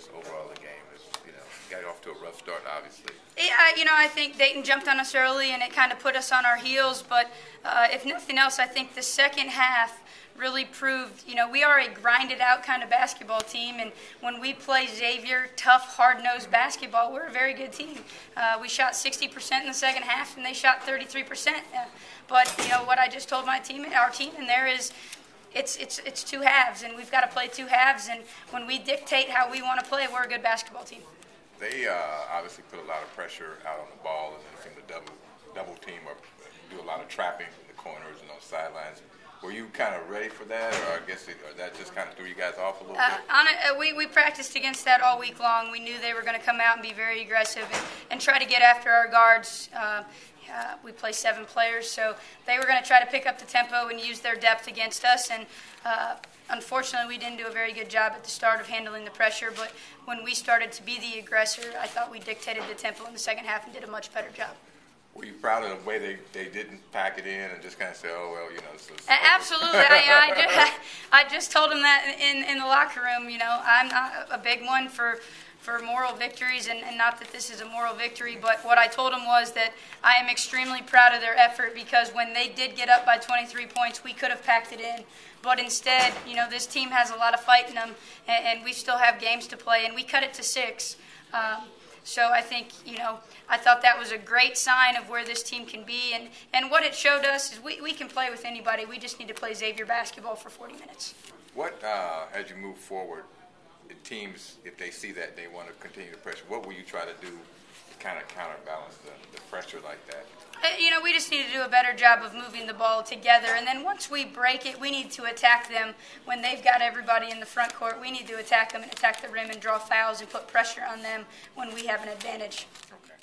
just overall the game? Is, you know, got off to a rough start, obviously. Yeah, you know, I think Dayton jumped on us early and it kind of put us on our heels. But uh, if nothing else, I think the second half really proved, you know, we are a grinded out kind of basketball team. And when we play Xavier, tough, hard nosed basketball, we're a very good team. Uh, we shot 60% in the second half and they shot 33%. Uh, but, you know, what I just told my team, our team, and there is, it's, it's, it's two halves, and we've got to play two halves. And when we dictate how we want to play, we're a good basketball team. They uh, obviously put a lot of pressure out on the ball and then seem to double double team or do a lot of trapping in the corners and those sidelines. Were you kind of ready for that, or I guess it, or that just kind of threw you guys off a little Uh, bit? on it, uh, we, we practiced against that all week long. We knew they were going to come out and be very aggressive and, and try to get after our guards. Uh, uh, we play seven players, so they were going to try to pick up the tempo and use their depth against us. And uh, unfortunately, we didn't do a very good job at the start of handling the pressure. But when we started to be the aggressor, I thought we dictated the tempo in the second half and did a much better job. Were you proud of the way they, they didn't pack it in and just kind of say, oh well, you know, this is Absolutely. I, I, just, I just told him that in, in the locker room. You know, I'm not a big one for for moral victories, and, and not that this is a moral victory, but what I told them was that I am extremely proud of their effort because when they did get up by 23 points, we could have packed it in. But instead, you know, this team has a lot of fight in them, and, and we still have games to play, and we cut it to six. Um, so I think, you know, I thought that was a great sign of where this team can be. And, and what it showed us is we, we can play with anybody. We just need to play Xavier basketball for 40 minutes. What, uh, as you move forward, teams, if they see that they want to continue the pressure, what will you try to do to kind of counterbalance the, the pressure like that? Uh, You know, we just need to do a better job of moving the ball together. And then once we break it, we need to attack them when they've got everybody in the front court. We need to attack them and attack the rim and draw fouls and put pressure on them when we have an advantage. Okay.